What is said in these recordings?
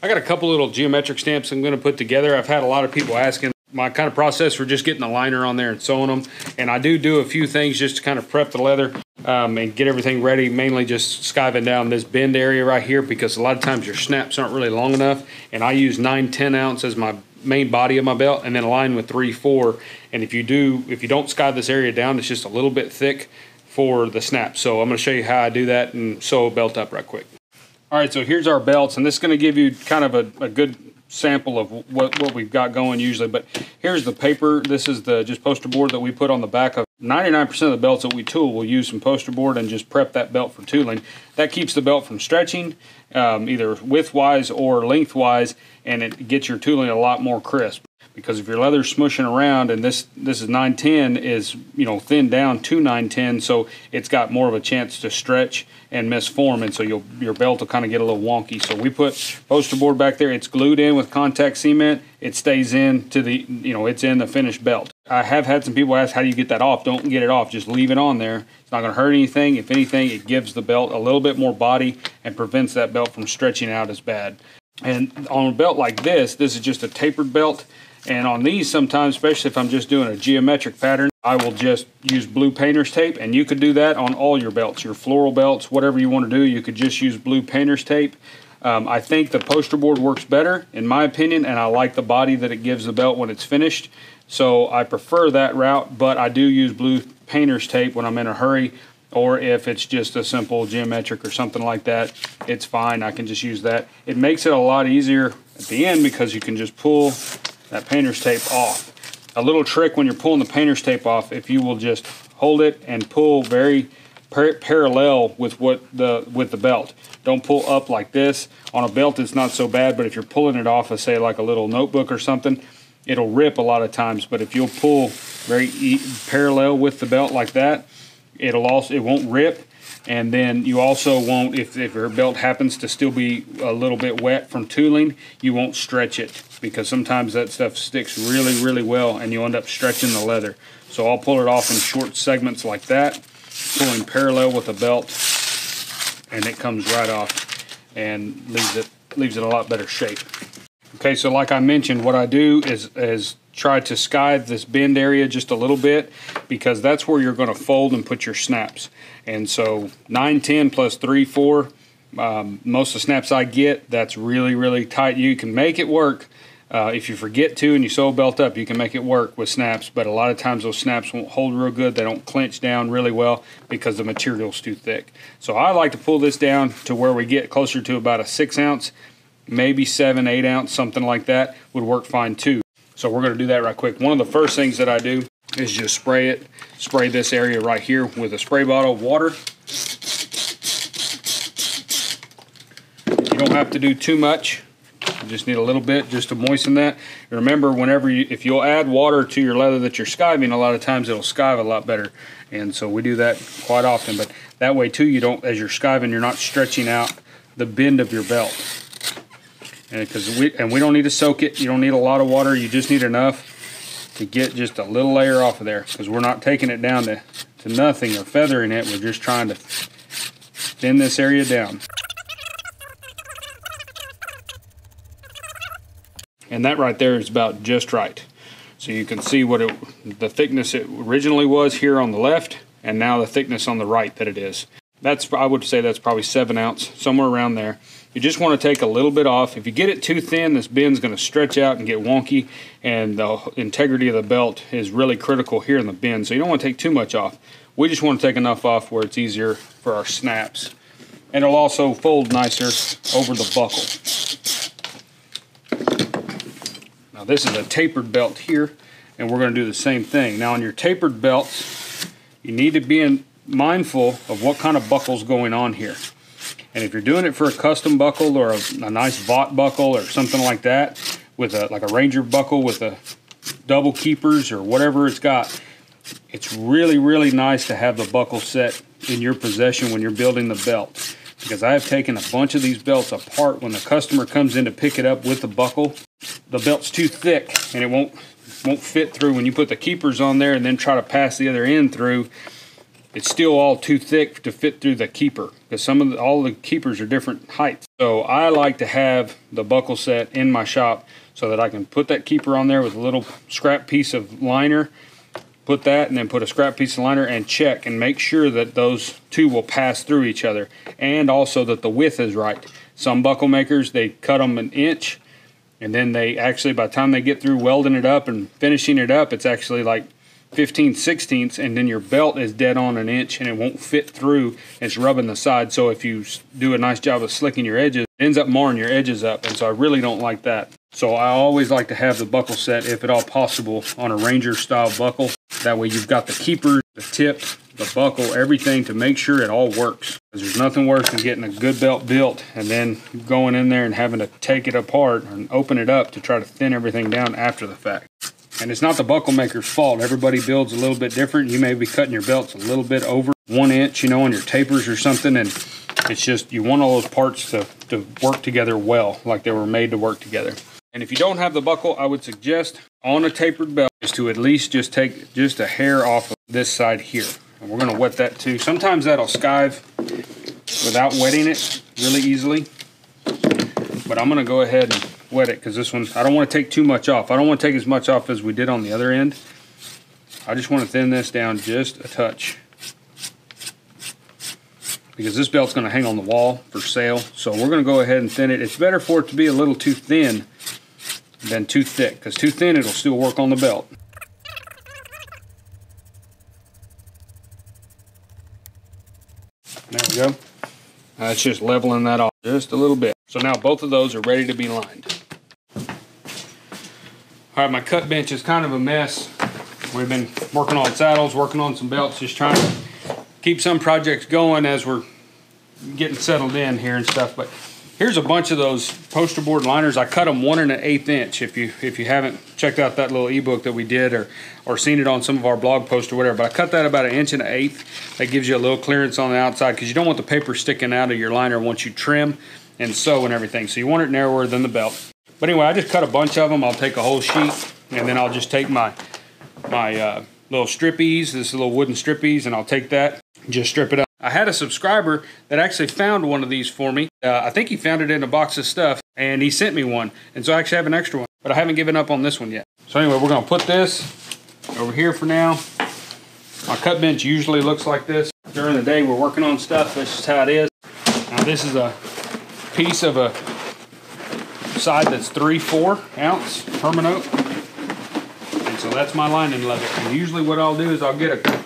I got a couple little geometric stamps I'm going to put together. I've had a lot of people asking my kind of process for just getting the liner on there and sewing them. And I do do a few things just to kind of prep the leather um, and get everything ready, mainly just skiving down this bend area right here because a lot of times your snaps aren't really long enough. And I use 9 10 ounce as my main body of my belt and then align with 3 4. And if you do, if you don't skive this area down, it's just a little bit thick for the snap. So I'm going to show you how I do that and sew a belt up right quick. All right, so here's our belts, and this is going to give you kind of a, a good sample of what, what we've got going usually. But here's the paper. This is the just poster board that we put on the back of 99% of the belts that we tool. We'll use some poster board and just prep that belt for tooling. That keeps the belt from stretching, um, either widthwise or lengthwise, and it gets your tooling a lot more crisp because if your leather's smushing around and this this is 910 is you know thinned down to 910 so it's got more of a chance to stretch and misform and so you'll your belt will kind of get a little wonky. So we put poster board back there. It's glued in with contact cement. It stays in to the you know it's in the finished belt. I have had some people ask how do you get that off? Don't get it off. Just leave it on there. It's not going to hurt anything. If anything it gives the belt a little bit more body and prevents that belt from stretching out as bad. And on a belt like this this is just a tapered belt and on these sometimes, especially if I'm just doing a geometric pattern, I will just use blue painter's tape and you could do that on all your belts, your floral belts, whatever you want to do, you could just use blue painter's tape. Um, I think the poster board works better in my opinion and I like the body that it gives the belt when it's finished. So I prefer that route, but I do use blue painter's tape when I'm in a hurry or if it's just a simple geometric or something like that, it's fine. I can just use that. It makes it a lot easier at the end because you can just pull that painter's tape off. A little trick when you're pulling the painter's tape off, if you will just hold it and pull very par parallel with what the with the belt. Don't pull up like this. On a belt it's not so bad, but if you're pulling it off of say like a little notebook or something, it'll rip a lot of times. But if you'll pull very e parallel with the belt like that, it'll also it won't rip and then you also won't if, if your belt happens to still be a little bit wet from tooling you won't stretch it because sometimes that stuff sticks really really well and you end up stretching the leather. So I'll pull it off in short segments like that pulling parallel with the belt and it comes right off and leaves it leaves it a lot better shape. Okay so like I mentioned what I do is is try to skive this bend area just a little bit because that's where you're going to fold and put your snaps. And so 9 10 plus 3 4 um, most of the snaps I get that's really really tight. You can make it work uh, if you forget to and you sew belt up, you can make it work with snaps, but a lot of times those snaps won't hold real good. They don't clench down really well because the material's too thick. So I like to pull this down to where we get closer to about a six ounce, maybe seven, eight ounce, something like that would work fine too. So we're going to do that right quick. One of the first things that I do is just spray it, spray this area right here with a spray bottle of water. You don't have to do too much. You just need a little bit just to moisten that. Remember, whenever you, if you'll add water to your leather that you're skiving, a lot of times it'll skive a lot better. And so we do that quite often. But that way too, you don't, as you're skiving, you're not stretching out the bend of your belt. And because we and we don't need to soak it. You don't need a lot of water. You just need enough to get just a little layer off of there. Because we're not taking it down to, to nothing or feathering it. We're just trying to thin this area down. And that right there is about just right. So you can see what it, the thickness it originally was here on the left, and now the thickness on the right that it is. That's I would say that's probably seven ounce, somewhere around there. You just want to take a little bit off. If you get it too thin, this bend's going to stretch out and get wonky, and the integrity of the belt is really critical here in the bend. So you don't want to take too much off. We just want to take enough off where it's easier for our snaps. And it'll also fold nicer over the buckle. Now this is a tapered belt here, and we're going to do the same thing. Now on your tapered belts, you need to be in, mindful of what kind of buckle's going on here. And if you're doing it for a custom buckle or a, a nice Vogt buckle or something like that, with a like a Ranger buckle with a double keepers or whatever it's got, it's really, really nice to have the buckle set in your possession when you're building the belt. Because I have taken a bunch of these belts apart when the customer comes in to pick it up with the buckle the belt's too thick and it won't won't fit through when you put the keepers on there and then try to pass the other end through it's still all too thick to fit through the keeper because some of the, all the keepers are different heights. So I like to have the buckle set in my shop so that I can put that keeper on there with a little scrap piece of liner, put that and then put a scrap piece of liner and check and make sure that those two will pass through each other and also that the width is right. Some buckle makers, they cut them an inch and then they actually, by the time they get through welding it up and finishing it up, it's actually like 15 sixteenths and then your belt is dead on an inch and it won't fit through. It's rubbing the side. So if you do a nice job of slicking your edges it ends up marring your edges up. And so I really don't like that. So I always like to have the buckle set if at all possible on a ranger style buckle that way you've got the keeper the tip the buckle everything to make sure it all works because there's nothing worse than getting a good belt built and then going in there and having to take it apart and open it up to try to thin everything down after the fact and it's not the buckle maker's fault. Everybody builds a little bit different. You may be cutting your belts a little bit over one inch, you know, on your tapers or something. And it's just, you want all those parts to, to work together well, like they were made to work together. And if you don't have the buckle, I would suggest on a tapered belt is to at least just take just a hair off of this side here. And we're going to wet that too. Sometimes that'll skive without wetting it really easily. But I'm going to go ahead and wet it because this one, I don't want to take too much off. I don't want to take as much off as we did on the other end. I just want to thin this down just a touch because this belt's going to hang on the wall for sale. So we're going to go ahead and thin it. It's better for it to be a little too thin than too thick because too thin it'll still work on the belt. There we go. That's just leveling that off just a little bit. So now both of those are ready to be lined. All right, my cut bench is kind of a mess. We've been working on saddles, working on some belts, just trying to keep some projects going as we're getting settled in here and stuff. But here's a bunch of those poster board liners. I cut them one and an eighth inch. If you if you haven't checked out that little ebook that we did or or seen it on some of our blog posts or whatever, but I cut that about an inch and an eighth. That gives you a little clearance on the outside because you don't want the paper sticking out of your liner once you trim and sew and everything. So you want it narrower than the belt. But anyway, I just cut a bunch of them. I'll take a whole sheet and then I'll just take my my uh, little strippies, this little wooden strippies, and I'll take that, just strip it up. I had a subscriber that actually found one of these for me. Uh, I think he found it in a box of stuff and he sent me one. And so I actually have an extra one, but I haven't given up on this one yet. So anyway, we're gonna put this over here for now. My cut bench usually looks like this. During the day, we're working on stuff. That's just how it is. Now this is a piece of a side that's 3-4 ounce Herman Oak. And so that's my lining level. And usually what I'll do is I'll get a,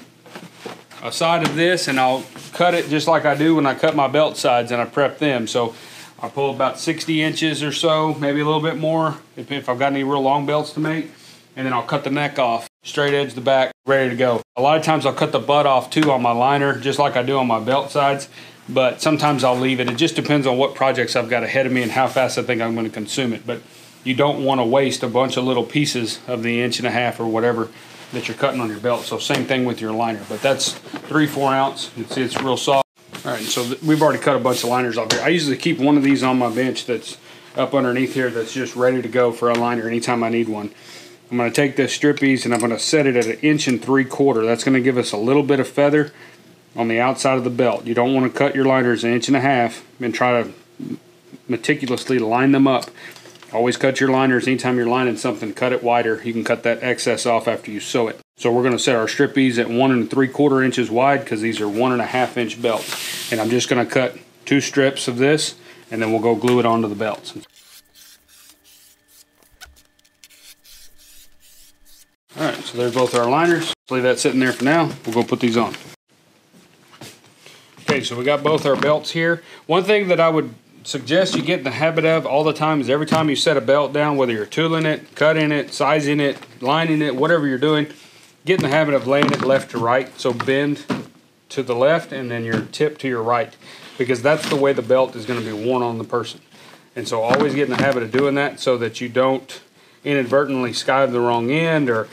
a side of this and I'll cut it just like I do when I cut my belt sides and I prep them. So I pull about 60 inches or so, maybe a little bit more if, if I've got any real long belts to make. And then I'll cut the neck off, straight edge the back, ready to go. A lot of times I'll cut the butt off too on my liner, just like I do on my belt sides but sometimes I'll leave it. It just depends on what projects I've got ahead of me and how fast I think I'm going to consume it. But you don't want to waste a bunch of little pieces of the inch and a half or whatever that you're cutting on your belt. So same thing with your liner, but that's three, four ounce. You can see it's real soft. All right, so we've already cut a bunch of liners off here. I usually keep one of these on my bench that's up underneath here that's just ready to go for a liner anytime I need one. I'm going to take this strippies and I'm going to set it at an inch and three quarter. That's going to give us a little bit of feather on the outside of the belt. You don't want to cut your liners an inch and a half and try to meticulously line them up. Always cut your liners anytime you're lining something, cut it wider. You can cut that excess off after you sew it. So we're going to set our strippies at one and three quarter inches wide because these are one and a half inch belts. And I'm just going to cut two strips of this and then we'll go glue it onto the belts. All right, so there's both our liners. Let's leave that sitting there for now. We'll go put these on. Okay, so we got both our belts here. One thing that I would suggest you get in the habit of all the time is every time you set a belt down, whether you're tooling it, cutting it, sizing it, lining it, whatever you're doing, get in the habit of laying it left to right. So bend to the left and then your tip to your right because that's the way the belt is going to be worn on the person. And so always get in the habit of doing that so that you don't inadvertently skive the wrong end or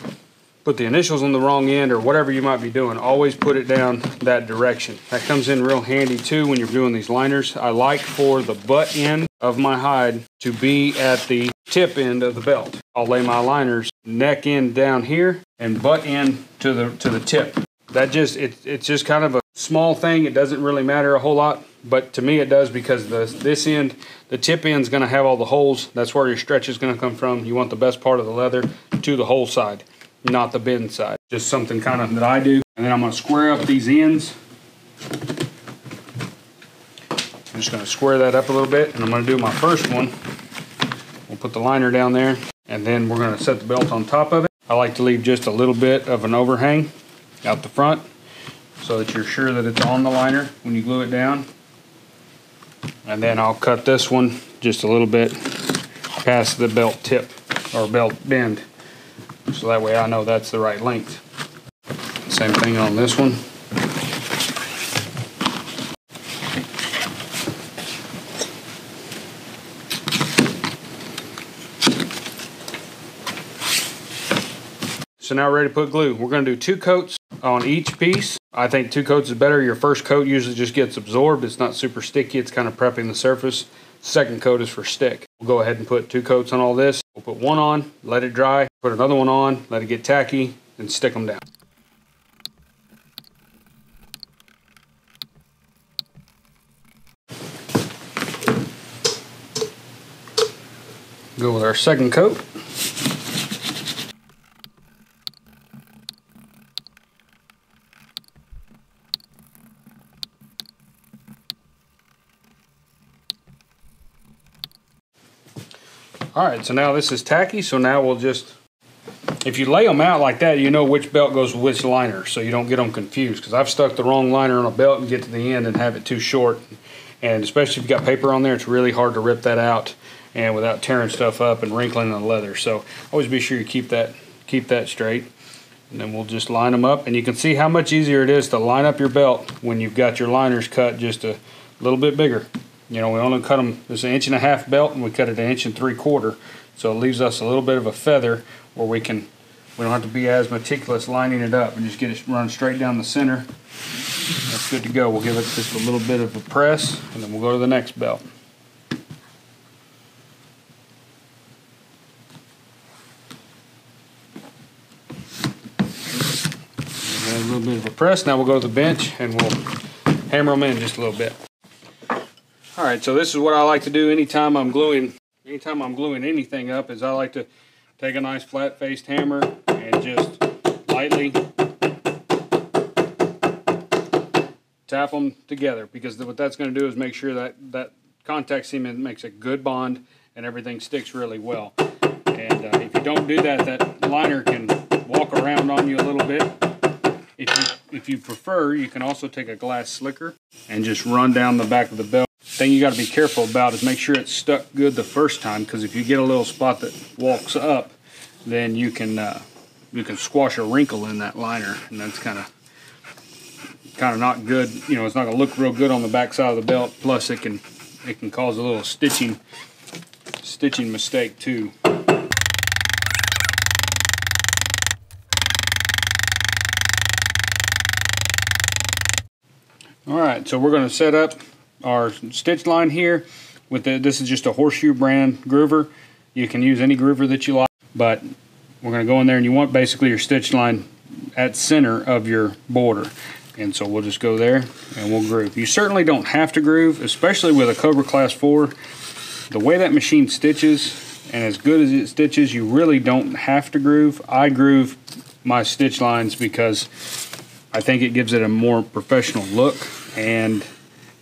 put the initials on the wrong end or whatever you might be doing, always put it down that direction. That comes in real handy too when you're doing these liners. I like for the butt end of my hide to be at the tip end of the belt. I'll lay my liners neck end down here and butt end to the to the tip. that just it, it's just kind of a small thing. It doesn't really matter a whole lot, but to me it does because the this end, the tip end is going to have all the holes. That's where your stretch is going to come from. You want the best part of the leather to the hole side, not the bend side. Just something kind of that I do. And then I'm going to square up these ends. I'm just going to square that up a little bit, and I'm going to do my first one. We'll put the liner down there, and then we're going to set the belt on top of it. I like to leave just a little bit of an overhang out the front so that you're sure that it's on the liner when you glue it down. And then I'll cut this one just a little bit past the belt tip or belt bend. So that way I know that's the right length. Same thing on this one. So now we're ready to put glue. We're going to do two coats on each piece. I think two coats is better. Your first coat usually just gets absorbed. It's not super sticky. It's kind of prepping the surface. Second coat is for stick. We'll go ahead and put two coats on all this. We'll put one on, let it dry, put another one on, let it get tacky, and stick them down. Go with our second coat. All right, so now this is tacky, so now we'll just, if you lay them out like that, you know which belt goes with which liner, so you don't get them confused, because I've stuck the wrong liner on a belt and get to the end and have it too short, and especially if you've got paper on there, it's really hard to rip that out and without tearing stuff up and wrinkling the leather. So always be sure you keep that keep that straight. And then we'll just line them up. And you can see how much easier it is to line up your belt when you've got your liners cut just a little bit bigger. You know, we only cut them, it's an inch and a half belt and we cut it an inch and three quarter. So it leaves us a little bit of a feather where we can, we don't have to be as meticulous lining it up and just get it run straight down the center. That's good to go. We'll give it just a little bit of a press and then we'll go to the next belt. a little bit of a press. Now we'll go to the bench and we'll hammer them in just a little bit. All right, so this is what I like to do anytime I'm gluing, anytime I'm gluing anything up is I like to take a nice flat-faced hammer and just lightly tap them together because what that's going to do is make sure that that contact cement makes a good bond and everything sticks really well. And uh, if you don't do that, that liner can walk around on you a little bit. If you, if you prefer, you can also take a glass slicker and just run down the back of the belt thing you got to be careful about is make sure it's stuck good the first time because if you get a little spot that walks up then you can uh, you can squash a wrinkle in that liner and that's kind of kind of not good. You know it's not going to look real good on the back side of the belt plus it can it can cause a little stitching stitching mistake too. All right so we're going to set up our stitch line here with the, this is just a horseshoe brand groover. You can use any groover that you like, but we're going to go in there and you want basically your stitch line at center of your border. And so we'll just go there and we'll groove. You certainly don't have to groove, especially with a Cobra Class 4. The way that machine stitches and as good as it stitches, you really don't have to groove. I groove my stitch lines because I think it gives it a more professional look and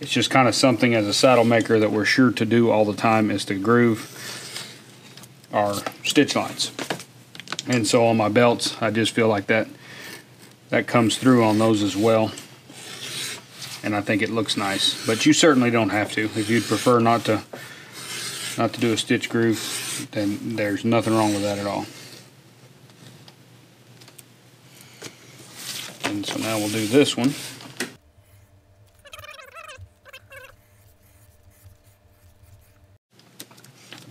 it's just kind of something as a saddle maker that we're sure to do all the time is to groove our stitch lines. And so on my belts, I just feel like that that comes through on those as well. And I think it looks nice. But you certainly don't have to. If you'd prefer not to not to do a stitch groove, then there's nothing wrong with that at all. And so now we'll do this one.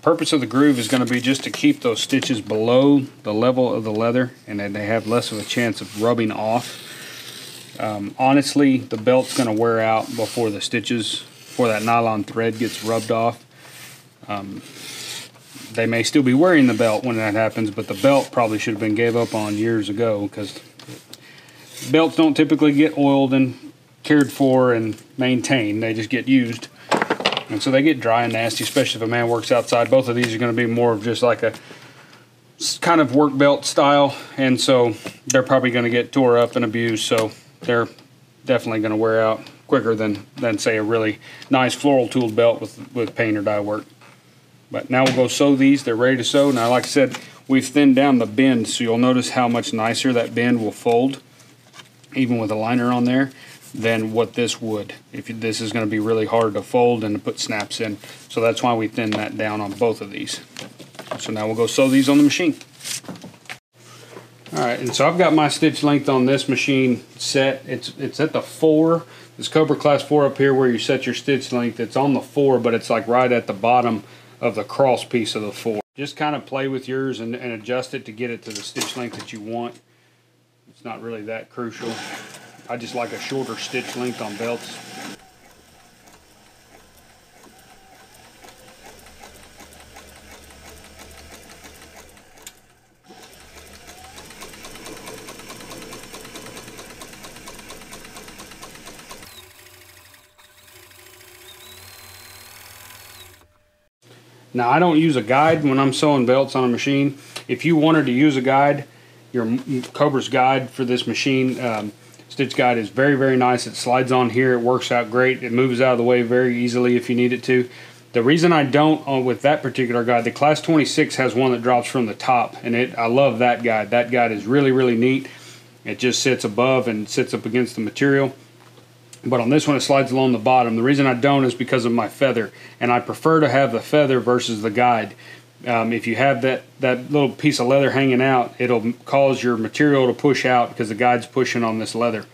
Purpose of the groove is going to be just to keep those stitches below the level of the leather and then they have less of a chance of rubbing off. Um, honestly, the belt's going to wear out before the stitches, before that nylon thread gets rubbed off. Um, they may still be wearing the belt when that happens, but the belt probably should have been gave up on years ago because belts don't typically get oiled and cared for and maintained. They just get used. And so they get dry and nasty, especially if a man works outside. Both of these are going to be more of just like a kind of work belt style. And so they're probably going to get tore up and abused. So they're definitely going to wear out quicker than, than say a really nice floral tooled belt with, with paint or dye work. But now we'll go sew these. They're ready to sew. Now, like I said, we've thinned down the bend, so you'll notice how much nicer that bend will fold, even with a liner on there, than what this would. If you, this is going to be really hard to fold and to put snaps in, so that's why we thin that down on both of these. So now we'll go sew these on the machine. All right, and so I've got my stitch length on this machine set. It's it's at the four. This Cobra Class 4 up here where you set your stitch length, it's on the four, but it's like right at the bottom of the cross piece of the four. Just kind of play with yours and, and adjust it to get it to the stitch length that you want. It's not really that crucial. I just like a shorter stitch length on belts. Now I don't use a guide when I'm sewing belts on a machine. If you wanted to use a guide, your Cobra's guide for this machine, um, stitch guide is very, very nice. It slides on here. It works out great. It moves out of the way very easily if you need it to. The reason I don't uh, with that particular guide, the Class 26 has one that drops from the top, and it I love that guide. That guide is really, really neat. It just sits above and sits up against the material. But on this one, it slides along the bottom. The reason I don't is because of my feather, and I prefer to have the feather versus the guide. Um, if you have that, that little piece of leather hanging out, it'll cause your material to push out because the guide's pushing on this leather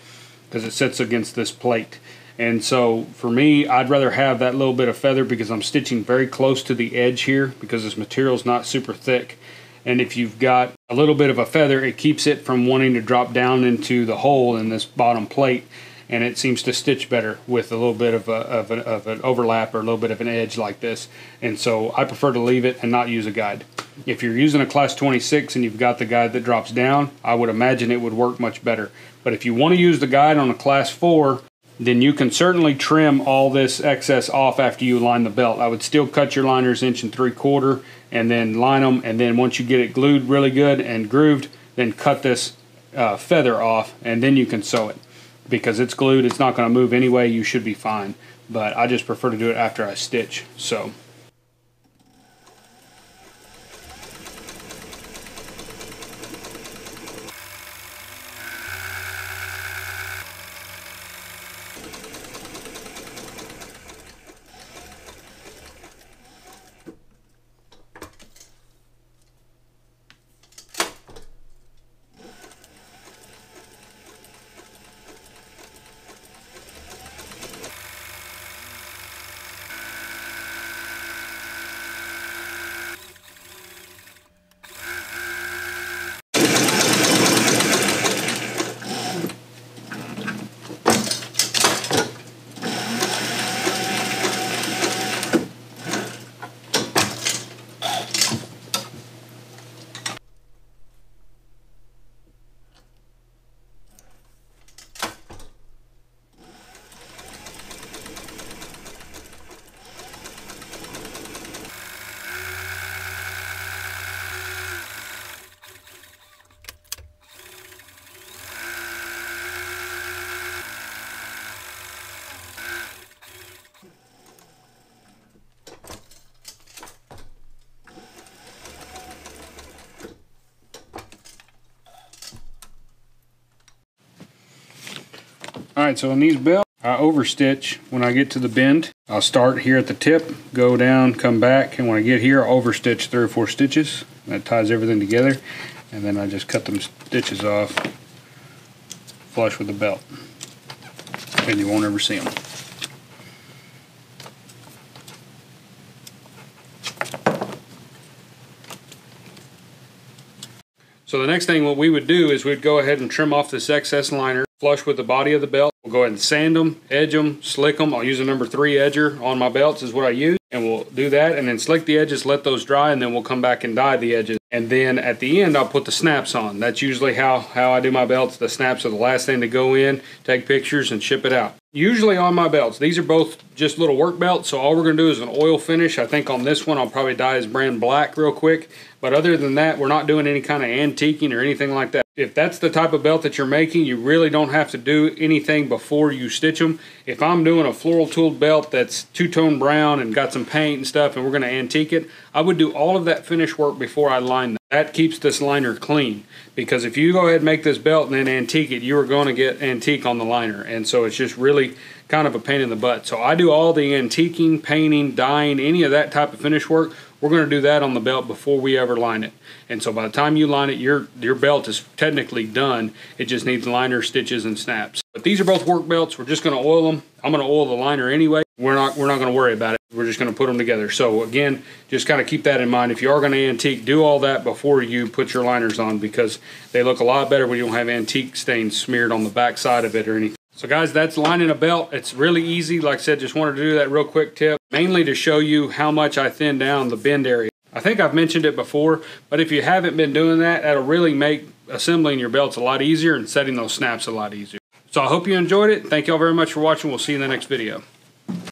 because it sits against this plate. And so for me, I'd rather have that little bit of feather because I'm stitching very close to the edge here because this material is not super thick. And if you've got a little bit of a feather, it keeps it from wanting to drop down into the hole in this bottom plate and it seems to stitch better with a little bit of, a, of, an, of an overlap or a little bit of an edge like this. And so I prefer to leave it and not use a guide. If you're using a class 26 and you've got the guide that drops down, I would imagine it would work much better. But if you want to use the guide on a class 4, then you can certainly trim all this excess off after you line the belt. I would still cut your liners inch and three quarter and then line them. And then once you get it glued really good and grooved, then cut this uh, feather off and then you can sew it because it's glued it's not going to move anyway you should be fine. But I just prefer to do it after I stitch so All right, so on these belts, I overstitch when I get to the bend. I'll start here at the tip, go down, come back, and when I get here, I'll overstitch three or four stitches. That ties everything together, and then I just cut them stitches off flush with the belt, and you won't ever see them. So the next thing what we would do is we'd go ahead and trim off this excess liner flush with the body of the belt. We'll go ahead and sand them, edge them, slick them. I'll use a number three edger on my belts is what I use. And we'll do that and then slick the edges, let those dry, and then we'll come back and dye the edges. And then at the end, I'll put the snaps on. That's usually how, how I do my belts. The snaps are the last thing to go in, take pictures, and ship it out. Usually on my belts, these are both just little work belts, so all we're gonna do is an oil finish. I think on this one, I'll probably dye his brand black real quick. But other than that, we're not doing any kind of antiquing or anything like that. If that's the type of belt that you're making, you really don't have to do anything before you stitch them. If I'm doing a floral tooled belt that's two-tone brown and got some paint and stuff and we're gonna antique it, I would do all of that finish work before I line them. That keeps this liner clean because if you go ahead and make this belt and then antique it, you are going to get antique on the liner. And so it's just really kind of a pain in the butt. So I do all the antiquing, painting, dyeing, any of that type of finish work we're going to do that on the belt before we ever line it. And so by the time you line it, your your belt is technically done. It just needs liner, stitches, and snaps. But these are both work belts. We're just going to oil them. I'm going to oil the liner anyway. We're not we're not going to worry about it. We're just going to put them together. So again, just kind of keep that in mind. If you are going to antique, do all that before you put your liners on because they look a lot better when you don't have antique stains smeared on the back side of it or anything. So guys, that's lining a belt. It's really easy. Like I said, just wanted to do that real quick tip, mainly to show you how much I thin down the bend area. I think I've mentioned it before, but if you haven't been doing that, that'll really make assembling your belts a lot easier and setting those snaps a lot easier. So I hope you enjoyed it. Thank y'all very much for watching. We'll see you in the next video.